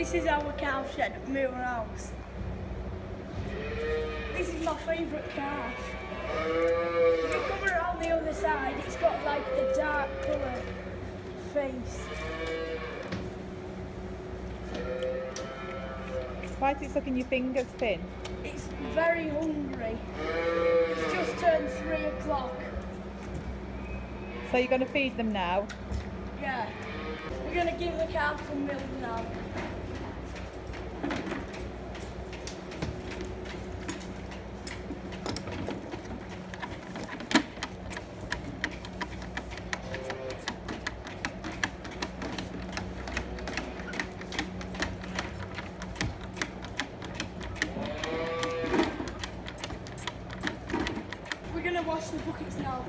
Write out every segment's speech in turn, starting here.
This is our cow shed at Moor House. This is my favourite calf. If you come around the other side, it's got like the dark colour face. Why is it sucking your fingers, Finn? It's very hungry. It's just turned three o'clock. So you're going to feed them now? Yeah. We're gonna give the calf some milk now. Gonna wash the buckets now.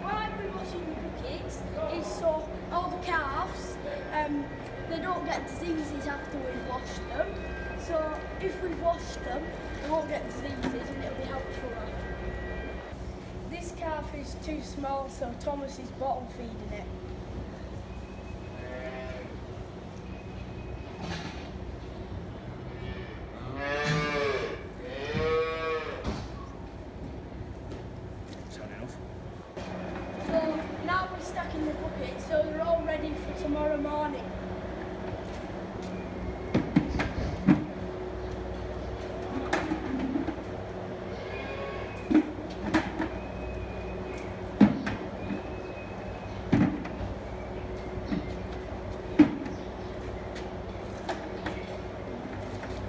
Why we're washing the buckets is so all the calves, um, they don't get diseases after we've washed them. So if we've washed them, they won't get diseases and it'll be helpful. This calf is too small, so Thomas is bottom feeding it. So now we're stacking the buckets, so they're all ready for tomorrow.